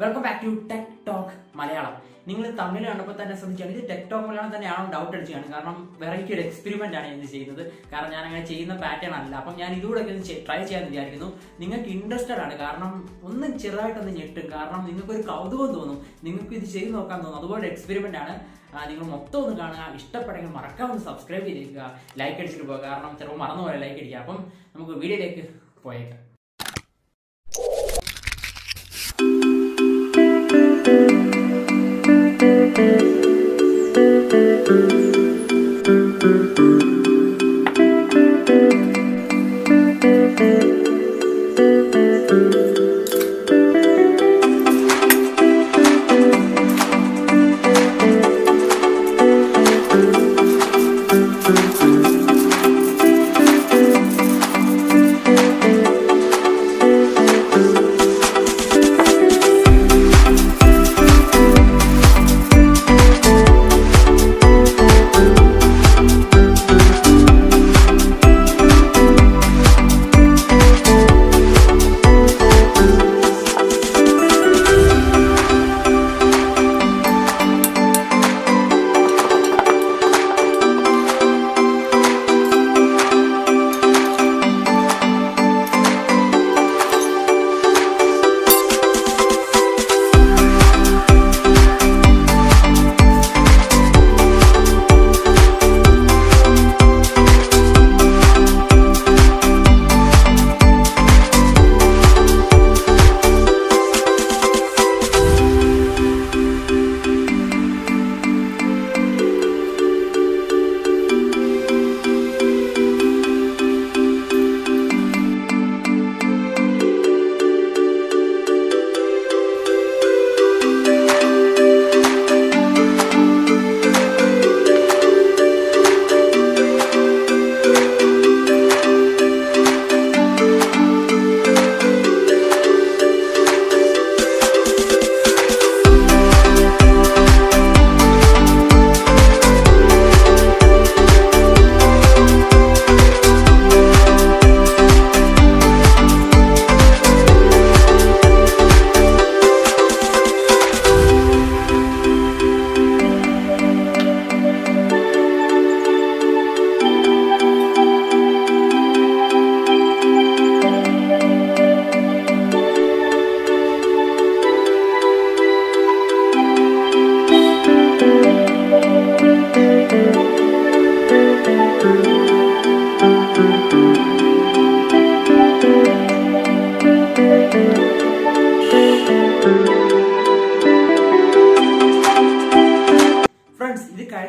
Welcome back to tech talk Malayalam. നിങ്ങൾ തമിഴ് കണ്ടപ്പോൾ തന്നെ ശ്രമിക്കുകയാണ് ഇത് ടെക് ടോക്ക് മലയാളം തന്നെയാണോ ഡൗട്ട് അടിച്ചാണ് കാരണം വെറൈറ്റി ഒരു എക്സ്പെരിമെന്റ് ആണ് ഇത് ചെയ്യുന്നത്. കാരണം ഞാൻ അങ്ങനെ ചെയ്യുന്ന പാറ്റേൺ അല്ല. അപ്പം ഞാൻ ഇതുകൂടെ ഒക്കെ ട്രൈ ചെയ്യാൻ വിചാരിക്കുന്നു. നിങ്ങൾക്ക് ഇൻട്രസ്റ്റഡ് ആണ്. കാരണം ഒന്ന് ചെറുതായിട്ടൊന്ന് ഞെട്ടും. കാരണം നിങ്ങൾക്ക് ഒരു കൗതുകം തോന്നും. നിങ്ങൾക്ക് ഇത് ചെയ്ത് നോക്കാൻ തോന്നും. അതുപോലെ എക്സ്പെരിമെന്റ് ആണ്. നിങ്ങൾ മൊത്തം ഒന്ന് കാണുക. ഇഷ്ടപ്പെടുന്ന മറക്കാതെ ഒന്ന് സബ്സ്ക്രൈബ് ചെയ്തേക്കുക ലൈക്ക് അടിച്ചിട്ട് പോകുക കാരണം ചിലപ്പോൾ മറന്നു ലൈക്ക് അടിക്കുക. അപ്പം നമുക്ക് വീഡിയോയിലേക്ക് പോയേക്കാം.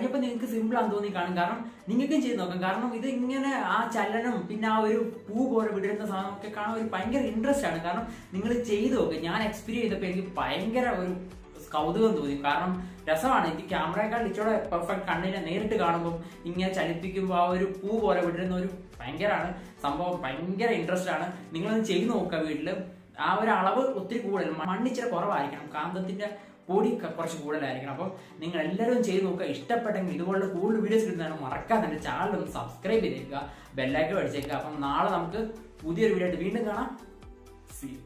കഴിഞ്ഞപ്പോൾ നിങ്ങൾക്ക് സിമ്പിൾ ആണെന്ന് തോന്നി കാണും. കാരണം നിങ്ങൾക്കും ചെയ്ത് നോക്കാം. കാരണം ഇത് ഇങ്ങനെ ആ ചലനം പിന്നെ ആ ഒരു പൂ പോലെ വിടരുന്ന സാധനം ഒക്കെ കാണാൻ ഒരു ഭയങ്കര ഇൻട്രസ്റ്റ് ആണ്. കാരണം നിങ്ങൾ ചെയ്ത് നോക്കുക ഞാൻ എക്സ്പീരിയൻസ് ചെയ്തപ്പോൾ എനിക്ക് ഭയങ്കര ഒരു കൗതുകം തോന്നി. കാരണം രസമാണ്. എനിക്ക് ക്യാമറയെക്കാൾ ഇച്ചോടെ പെർഫെക്റ്റ് കണ്ണിനെ നേരിട്ട് കാണുമ്പോൾ ഇങ്ങനെ ചലിപ്പിക്കുമ്പോൾ ആ ഒരു പൂ പോലെ വിടരുന്ന ഒരു ഭയങ്കരമാണ്. സംഭവം ഭയങ്കര ഇൻട്രസ്റ്റ് ആണ്. നിങ്ങളത് ചെയ്ത് നോക്കുക വീട്ടിൽ ആ ഒരു അളവ് ഒത്തിരി കൂടുതൽ. മണ്ണിച്ചിരി കുറവായിരിക്കണം. കാന്തത്തിന്റെ പൊടി ക- കുറച്ച് കൂടുതലായിരിക്കണം. അപ്പം നിങ്ങൾ എല്ലാവരും ചെയ്ത് നോക്കുക. ഇഷ്ടപ്പെട്ടെങ്കിൽ ഇതുപോലുള്ള കൂടുതൽ വീഡിയോസ് കിട്ടുന്നതാണ് മറക്കാതെ എന്റെ ചാനൽ ഒന്ന് സബ്സ്ക്രൈബ് ചെയ്തേക്കുക. ബെല്ലൈക്കൺ അടിച്ചേക്കുക. അപ്പം നാളെ നമുക്ക് പുതിയൊരു വീഡിയോ ആയിട്ട് വീണ്ടും കാണാം. സി